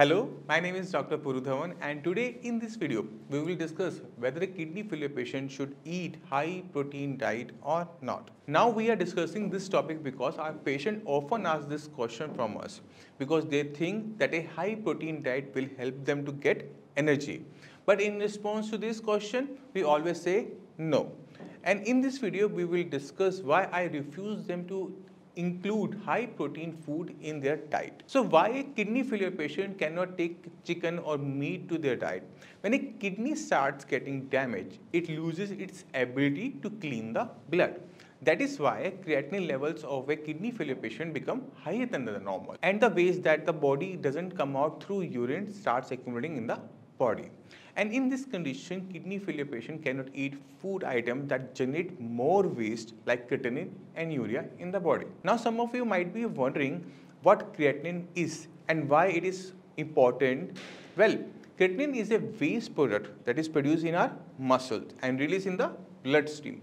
Hello, my name is Dr. Puru Dhawan and today in this video we will discuss whether a kidney failure patient should eat high protein diet or not. Now we are discussing this topic because our patient often ask this question from us because they think that a high protein diet will help them to get energy. But in response to this question, we always say no. And in this video, we will discuss why I refuse them to include high protein food in their diet. So why a kidney failure patient cannot take chicken or meat to their diet? When a kidney starts getting damaged, it loses its ability to clean the blood. That is why creatinine levels of a kidney failure patient become higher than the normal. And the waste that the body doesn't come out through urine starts accumulating in the body. And in this condition, kidney failure patient cannot eat food items that generate more waste like creatinine and urea in the body. Now, some of you might be wondering what creatinine is and why it is important. Well, creatinine is a waste product that is produced in our muscles and released in the bloodstream.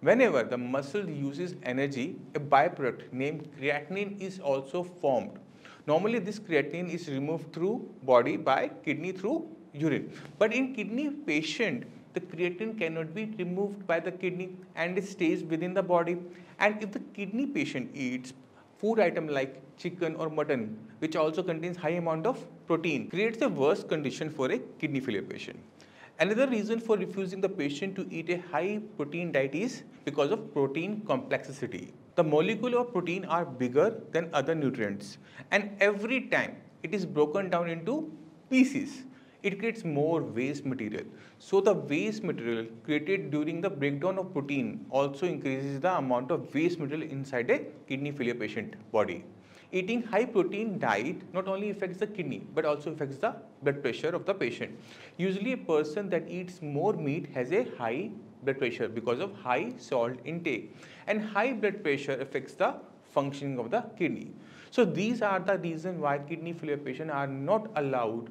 Whenever the muscle uses energy, a byproduct named creatinine is also formed. Normally, this creatinine is removed through body by kidney through urine. But in kidney patient, the creatinine cannot be removed by the kidney and it stays within the body. And if the kidney patient eats food item like chicken or mutton, which also contains high amount of protein, creates a worse condition for a kidney failure patient. Another reason for refusing the patient to eat a high protein diet is because of protein complexity. The molecule of protein are bigger than other nutrients and every time it is broken down into pieces it creates more waste material. So the waste material created during the breakdown of protein also increases the amount of waste material inside a kidney failure patient body. Eating high protein diet not only affects the kidney but also affects the blood pressure of the patient. Usually a person that eats more meat has a high blood pressure because of high salt intake and high blood pressure affects the functioning of the kidney. So these are the reason why kidney failure patients are not allowed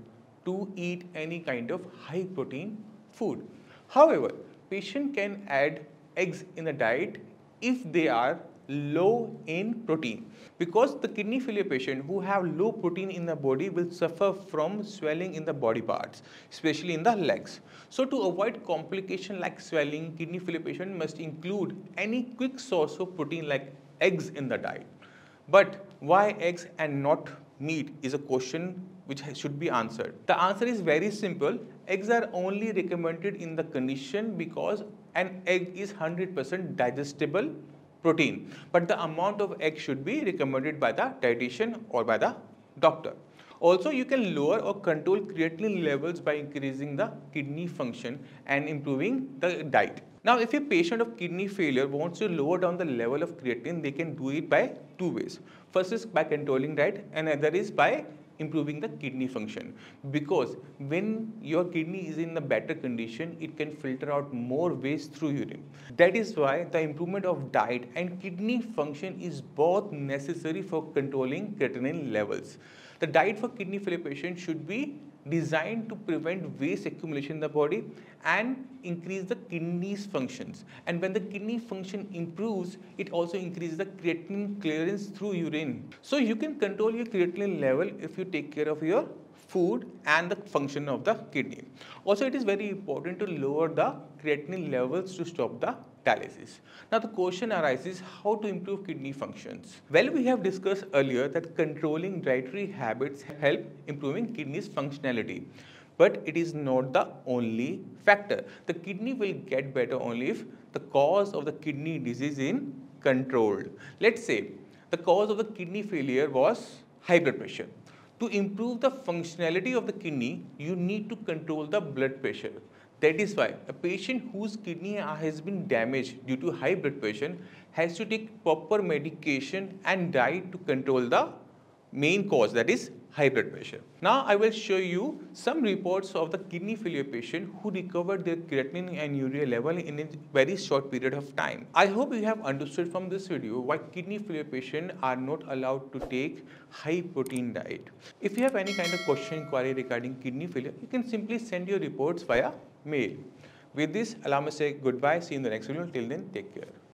to eat any kind of high protein food. However, patient can add eggs in the diet if they are low in protein because the kidney failure patient who have low protein in the body will suffer from swelling in the body parts especially in the legs so to avoid complication like swelling kidney failure patient must include any quick source of protein like eggs in the diet but why eggs and not meat is a question which should be answered. The answer is very simple. Eggs are only recommended in the condition because an egg is 100% digestible protein. But the amount of egg should be recommended by the dietitian or by the doctor. Also, you can lower or control creatinine levels by increasing the kidney function and improving the diet. Now, if a patient of kidney failure wants to lower down the level of creatinine, they can do it by two ways. First is by controlling diet and other is by improving the kidney function. Because when your kidney is in a better condition it can filter out more waste through urine. That is why the improvement of diet and kidney function is both necessary for controlling creatinine levels. The diet for kidney failure patients should be designed to prevent waste accumulation in the body and increase the kidney's functions. And when the kidney function improves, it also increases the creatinine clearance through urine. So you can control your creatinine level if you take care of your food and the function of the kidney. Also, it is very important to lower the creatinine levels to stop the dialysis. Now, the question arises how to improve kidney functions. Well, we have discussed earlier that controlling dietary habits help improving kidney's functionality. But it is not the only factor. The kidney will get better only if the cause of the kidney disease is controlled. Let's say the cause of the kidney failure was high blood pressure. To improve the functionality of the kidney, you need to control the blood pressure. That is why a patient whose kidney has been damaged due to high blood pressure has to take proper medication and diet to control the main cause that is high pressure. Now I will show you some reports of the kidney failure patient who recovered their creatinine and urea level in a very short period of time. I hope you have understood from this video why kidney failure patients are not allowed to take high protein diet. If you have any kind of question inquiry regarding kidney failure, you can simply send your reports via mail. With this, allow me to say goodbye. See you in the next video. Till then, take care.